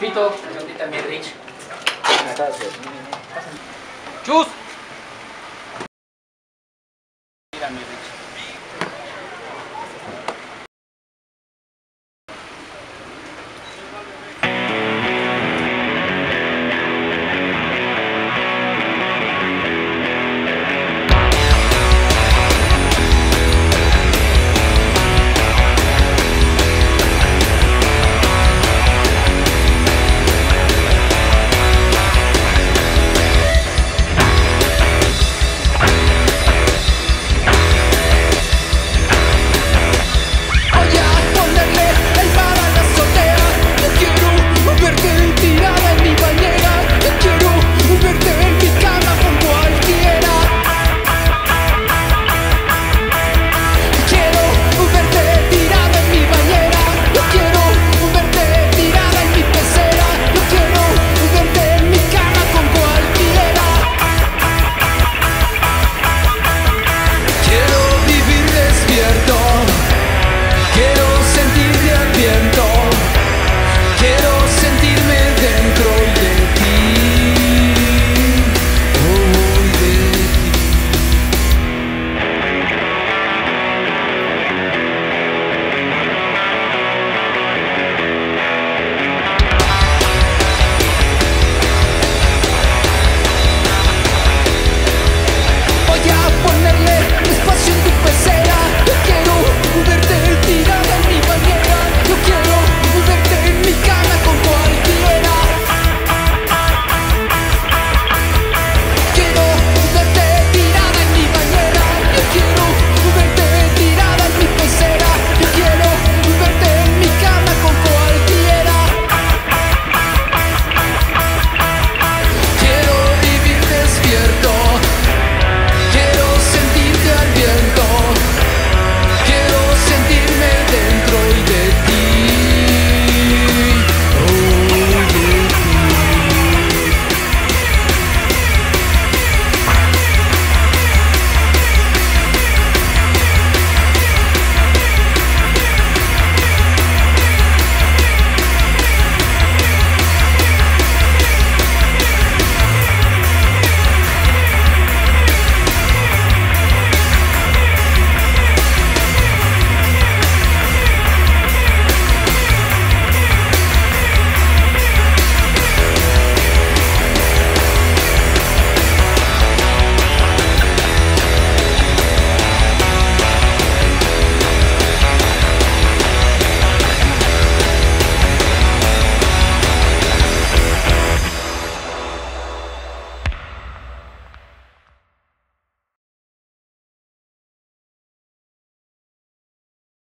Pito, a ti también, Rich. Gracias. ¡Chus!